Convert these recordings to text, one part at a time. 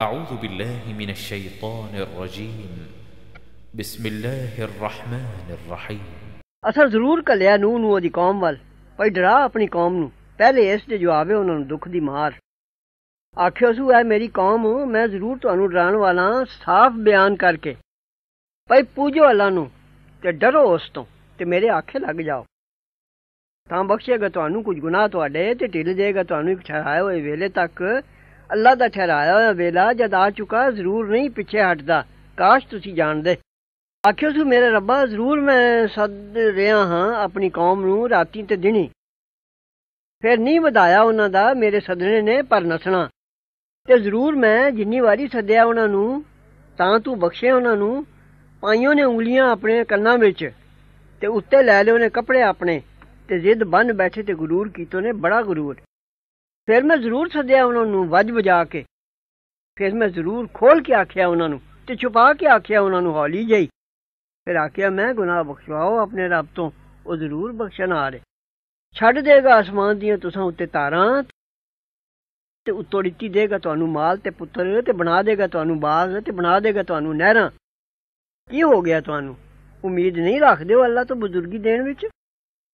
أعوذ بالله من الشيطان الرجيم بسم الله الرحمن الرحيم ਅਸਰ ਜ਼ਰੂਰ ਕੱਲਿਆ ਨੂੰ ਨੂੰ ਉਹਦੀ ਕੌਮ ਵੱਲ ਭਈ ਡਰਾ ਆਪਣੀ ਕੌਮ ਨੂੰ ਪਹਿਲੇ ਇਸ ਦੇ ਜਵਾਬੇ ਉਹਨਾਂ ਨੂੰ ਦੁੱਖ ਦੀ ਮਾਰ ਆਖਿਓ ਸੂ ਐ ਮੇਰੀ ਕੌਮ ਮੈਂ ਜ਼ਰੂਰ ਤੁਹਾਨੂੰ ਡਰਾਉਣ ਵਾਲਾ ਸਾਫ਼ ਬਿਆਨ ਕਰਕੇ ਭਈ ਪੂਜੋ ਅੱਲਾ ਨੂੰ ਤੇ ਡਰੋ ਉਸ ਤੋਂ ਤੇ ਮੇਰੇ ਆਖੇ ਲੱਗ ਜਾਓ ਤਾਂ ਬਖਸ਼ੇਗਾ ਤੁਹਾਨੂੰ ਕੁਝ ਗੁਨਾਹ ਤੁਹਾਡੇ ਤੇ ਢਿੱਲ ਜਾਏਗਾ ਤੁਹਾਨੂੰ ਇੱਕ ਠਹਿਰਾਏ ਹੋਏ ਵੇਲੇ ਤੱਕ ਅੱਲਾ ਦਾ ਠਹਿਰਾਇਆ ਹੋਇਆ ਵੇਲਾ, ਜਦ ਆ ਚੁੱਕਾ, ਜ਼ਰੂਰ ਨਹੀਂ ਪਿੱਛੇ ਹਟਦਾ। ਕਾਸ਼ ਤੁਸੀਂ ਜਾਣਦੇ। ਆਖਿਓ, ਸੂ ਮੇਰੇ ਰੱਬਾ, ਜ਼ਰੂਰ ਮੈਂ ਸੱਦ ਰਿਹਾ ਹਾਂ ਆਪਣੀ ਕੌਮ ਨੂੰ ਰਾਤੀ ਤੇ ਦਿਨੀ। ਫਿਰ ਨਹੀਂ ਵਧਾਇਆ ਉਹਨਾਂ ਦਾ, ਮੇਰੇ ਸਦਨੇ ਨੇ ਪਰ ਨਸਣਾ। ਤੇ ਜ਼ਰੂਰ ਮੈਂ ਜਿੰਨੀ ਵਾਰੀ ਸੱਦਿਆ ਉਹਨਾਂ ਨੂੰ, ਤਾਂ ਤੂੰ ਬਖਸ਼ੇ ਉਹਨਾਂ ਨੂੰ। ਪਾਈਆਂ ਨੇ ਉਂਗਲੀਆਂ ਆਪਣੇ ਕੰਨਾਂ ਵਿੱਚ, ਤੇ ਉੱਤੇ ਲੈ ਲਿਓ ਨੇ ਕੱਪੜੇ ਆਪਣੇ। ਤੇ ਜ਼ਿੱਦ ਬੰਨ ਬੈਠੇ ਤੇ ਗਰੂਰ ਕੀਤੋ ਨੇ, ਬੜਾ ਗਰੂਰ। ਫਿਰ ਮੈਂ ਜ਼ਰੂਰ ਸੱਦਿਆ ਉਹਨਾਂ ਨੂੰ ਵੱਜ ਵਜਾ ਕੇ। ਫਿਰ ਮੈਂ ਜ਼ਰੂਰ ਖੋਲ ਕੇ ਆਖਿਆ ਉਹਨਾਂ ਨੂੰ ਤੇ ਛੁਪਾ ਕੇ ਆਖਿਆ ਉਹਨਾਂ ਨੂੰ ਹੌਲੀ ਜਈ ਫਿਰ ਆਖਿਆ, ਮੈਂ ਗੁਨਾਹ ਬਖਸ਼ਵਾਓ, ਆਪਣੇ ਰੱਬ ਤੋਂ ਉਹ ਜ਼ਰੂਰ ਬਖਸ਼ਣ ਆ ਰਹੇ। ਛੱਡ ਦੇਗਾ ਅਸਮਾਨ ਦੀਆਂ ਤੁਸਾਂ ਉੱਤੇ ਤਾਰਾਂ ਤੇ ਉੱਤੋਂ ਦਿੱਤੀ ਦੇਗਾ ਤੁਹਾਨੂੰ ਮਾਲ ਤੇ ਪੁੱਤਰ ਤੇ ਬਣਾ ਦੇਗਾ ਤੁਹਾਨੂੰ ਬਾਗ ਤੇ ਬਣਾ ਦੇਗਾ ਤੁਹਾਨੂੰ ਨਹਿਰਾਂ। ਕੀ ਹੋ ਗਿਆ ਤੁਹਾਨੂੰ? ਉਮੀਦ ਨਹੀਂ ਰੱਖਦੇ ਹੋ ਅੱਲਾ ਤੋਂ ਬਜ਼ੁਰਗੀ ਦੇਣ ਵਿੱਚ?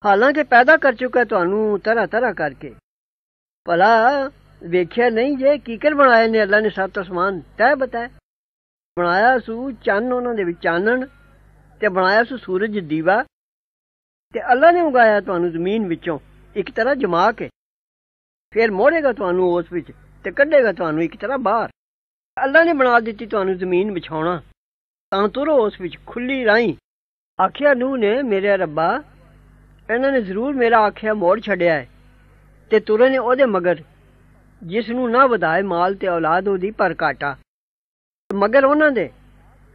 ਹਾਲਾਂਕਿ ਪੈਦਾ ਕਰ ਚੁੱਕਾ ਤੁਹਾਨੂੰ ਤਰ੍ਹਾਂ ਤਰ੍ਹਾਂ ਕਰਕੇ। ਭਲਾ ਵੇਖਿਆ ਨਹੀਂ ਜੇ ਕੀਕਰ ਬਣਾਏ ਨੇ ਅੱਲਾ ਨੇ ਸੱਤ ਅਸਮਾਨ ਤੈ ਬਤਾ ਬਣਾਇਆ ਸੂ ਚੰਨ ਉਹਨਾਂ ਦੇ ਵਿੱਚ ਚਾਨਣ ਤੇ ਬਣਾਇਆ ਸੂ ਸੂਰਜ ਦੀਵਾ। ਤੇ ਅੱਲਾ ਨੇ ਉਗਾਇਆ ਤੁਹਾਨੂੰ ਜ਼ਮੀਨ ਵਿੱਚੋਂ ਇੱਕ ਤਰ੍ਹਾਂ ਜਮਾ ਕੇ ਫਿਰ ਮੋੜੇਗਾ ਤੁਹਾਨੂੰ ਉਸ ਵਿੱਚ ਤੇ ਕੱਢੇਗਾ ਤੁਹਾਨੂੰ ਇੱਕ ਤਰ੍ਹਾਂ ਬਾਹਰ। ਅੱਲਾ ਨੇ ਬਣਾ ਦਿੱਤੀ ਤੁਹਾਨੂੰ ਜ਼ਮੀਨ ਵਿਛਾਉਣਾ। ਤਾਂ ਤੁਰੋ ਉਸ ਵਿੱਚ ਖੁੱਲੀ ਰਾਈ ਆਖਿਆ ਨੂੰ ਨੇ, ਮੇਰੇ ਰੱਬਾ, ਇਹਨਾਂ ਨੇ ਜ਼ਰੂਰ ਮੇਰਾ ਆਖਿਆ ਮੋੜ ਛੱਡਿਆ ਹੈ। ਤੇ ਤੁਰੇ ਉਹਦੇ ਮਗਰ, ਜਿਸ ਨੂੰ ਨਾ ਵਧਾਏ ਮਾਲ ਤੇ ਔਲਾਦ ਉਹਦੀ ਪਰ ਕਾਟਾ ਮਗਰ ਉਹਨਾਂ ਦੇ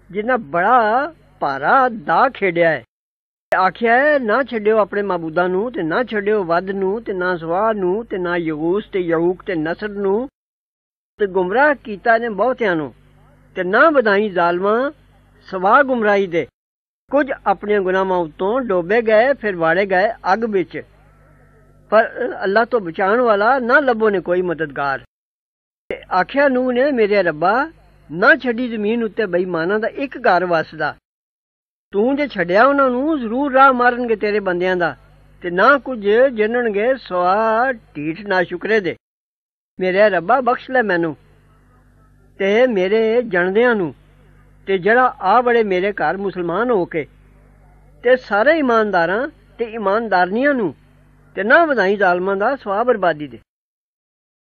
ਜਿਨ੍ਹਾਂ ਬੜਾ ਭਾਰਾ ਦਾ ਖੇਡਿਆ ਹੈ। ਆਖਿਆ ਨਾ ਛੱਡਿਓ ਆਪਣੇ ਮਾਬੂਦਾਂ ਨੂੰ ਤੇ ਨਾ ਛੱਡਿਓ ਵੱਧ ਨੂੰ ਤੇ ਨਾ ਸਵਾਹ ਨੂੰ ਤੇ ਨਾ ਯਗੂਸ ਤੇ ਯਊਕ ਤੇ ਨਸਰ ਨੂੰ। ਤੇ ਗੁੰਮਰਾਹ ਕੀਤਾ ਨੇ ਬਹੁਤਿਆਂ ਨੂੰ ਤੇ ਨਾ ਵਧਾਈ ਜ਼ਾਲਮਾਂ ਸਵਾ ਗੁੰਮਰਾਹੀ ਦੇ। ਕੁਝ ਆਪਣੇ ਗੁਨਾਹਾਂ ਉਤੋਂ ਡੋਬੇ ਗਏ, ਫਿਰ ਵਾੜੇ ਗਏ ਅੱਗ ਵਿੱਚ। ਪਰ ਅੱਲਾ ਤੋਂ ਬਚਾਉਣ ਵਾਲਾ ਨਾ ਲੱਭੋ ਨੇ ਕੋਈ ਮਦਦਗਾਰ। ਤੇ ਆਖਿਆ ਨੂੰ ਨੇ, ਮੇਰੇ ਰੱਬਾ, ਨਾ ਛੱਡੀ ਜ਼ਮੀਨ ਉੱਤੇ ਬੇਈਮਾਨਾਂ ਦਾ ਇੱਕ ਘਰ ਵਸਦਾ। ਤੂੰ ਜੇ ਛੱਡਿਆ ਉਹਨਾਂ ਨੂੰ, ਜ਼ਰੂਰ ਰਾਹ ਮਾਰਨਗੇ ਤੇਰੇ ਬੰਦਿਆਂ ਦਾ, ਤੇ ਨਾ ਕੁਝ ਜਨਣਗੇ, ਸਵਾ ਢੀਠ ਨਾ ਸ਼ੁਕਰੇ ਦੇ। ਮੇਰੇ ਰੱਬਾ, ਬਖਸ਼ ਲੈ ਮੈਨੂੰ ਤੇ ਮੇਰੇ ਜਣਦਿਆਂ ਨੂੰ, ਤੇ ਜਿਹੜਾ ਆ ਬੜੇ ਮੇਰੇ ਘਰ ਮੁਸਲਮਾਨ ਹੋ ਕੇ, ਤੇ ਸਾਰੇ ਇਮਾਨਦਾਰਾਂ ਤੇ ਇਮਾਨਦਾਰਨੀਆਂ ਨੂੰ ਤੇ ਨਾ ਵਧਾਈ ਜ਼ਾਲਮਾਂ ਦਾ ਸਵਾ ਬਰਬਾਦੀ ਦੇ।